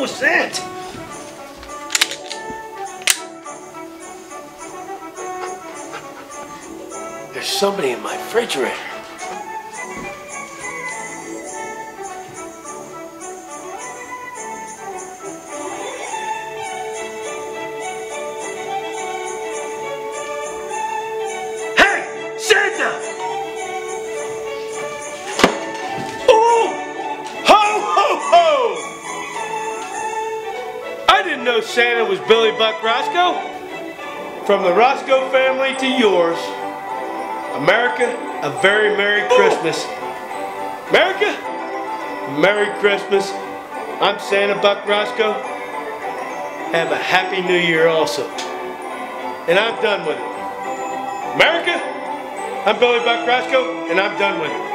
was that? There's somebody in my refrigerator. Hey, Santa! Didn't know Santa was Billy Buck Roscoe. From the Roscoe family to yours. America, a very Merry Christmas. America, Merry Christmas. I'm Santa Buck Roscoe. Have a Happy New Year also. And I'm done with it. America, I'm Billy Buck Roscoe, and I'm done with it.